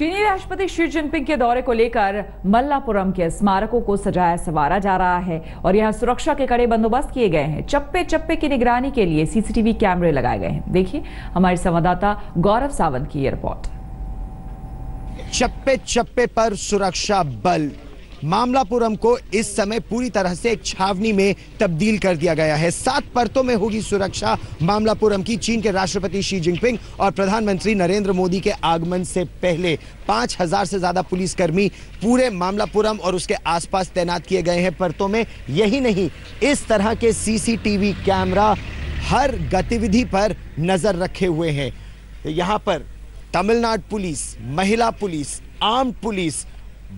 चीनी राष्ट्रपति Xi Jinping के दौरे को लेकर मल्लापुरम के स्मारकों को सजाया सवारा जा रहा है और यहाँ सुरक्षा के कड़े बंदोबस्त किए गए हैं। चप्पे चप्पे की निगरानी के लिए सीसीटीवी कैमरे लगाए गए हैं। देखिए हमारे संवाददाता गौरव सावंत की रिपोर्ट। चप्पे चप्पे पर सुरक्षा बल। मामलापुरम को इस समय पूरी तरह से एक छावनी में तब्दील कर दिया गया है। सात परतों में होगी सुरक्षा। मामलापुरम की चीन के राष्ट्रपति शी जिनपिंग और प्रधानमंत्री नरेंद्र मोदी के आगमन से पहले पाँच हज़ार से ज़्यादा पुलिसकर्मी पूरे मामलापुरम और उसके आसपास तैनात किए गए हैं। परतों में यही नहीं, इस तरह के सीसीटीवी कैमरा हर गतिविधि पर नज़र रखे हुए हैं। यहाँ पर तमिलनाडु पुलिस, महिला police, arm police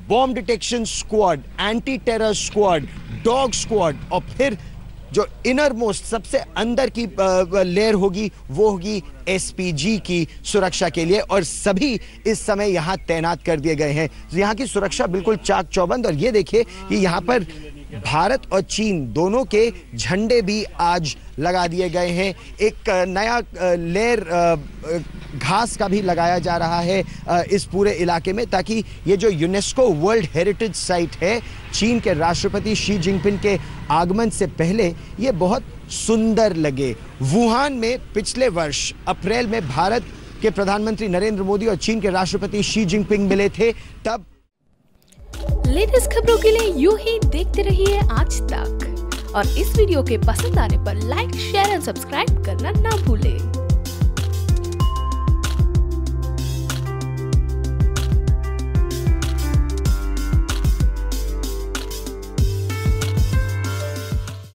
bomb detection squad anti terror squad dog squad और फिर जो इनर मोस्ट सबसे अंदर की लेयर होगी, वो होगी एसपीजी की सुरक्षा के लिए, और सभी इस समय यहाँ तैनात कर दिए गए हैं। यहाँ की सुरक्षा बिल्कुल चाक चौबंद और ये देखिए कि यहाँ पर भारत और चीन दोनों के झंडे भी आज लगा दिए गए हैं। एक नया लेयर घास का भी लगाया जा रहा है इस पूरे इलाके में, ताकि ये जो यूनेस्को वर्ल्ड हेरिटेज साइट है, चीन के राष्ट्रपति शी जिनपिंग के आगमन से पहले ये बहुत सुंदर लगे। वुहान में पिछले वर्ष, अप्रैल में भारत के प्रधानमंत्री नरेंद्र मोदी और चीन के राष्ट्रपति शी जिनपिंग मिले थे, तब लेटेस्ट खबरों के लिए यू ही देखते रहिए आज तक। और इस वीडियो के पसंद आने पर लाइक शेयर एंड सब्सक्राइब करना ना भूलें।